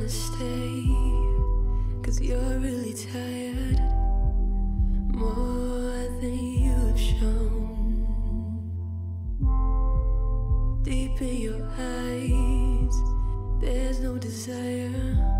wanna stay Cause you're really tired More than you've shown. Deep in your eyes There's no desire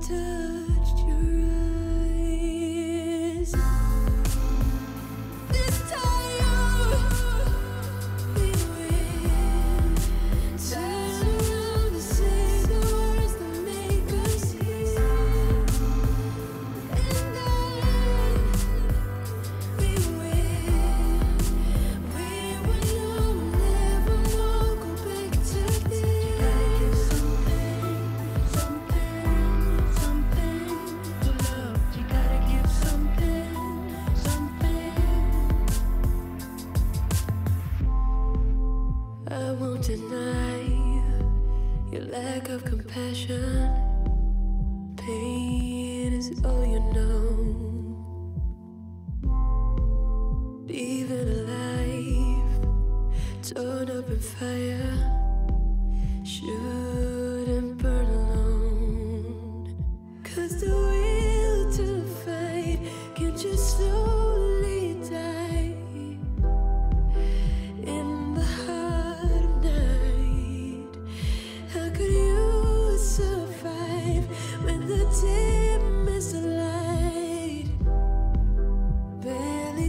to lack of compassion. Pain is all you know.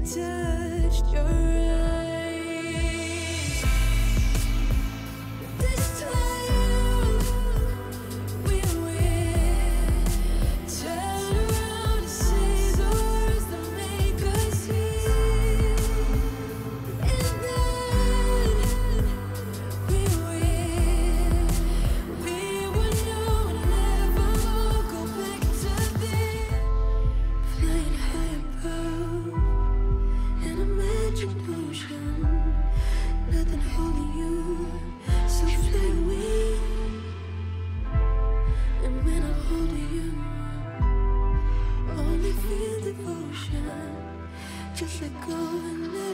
touched your just let go and let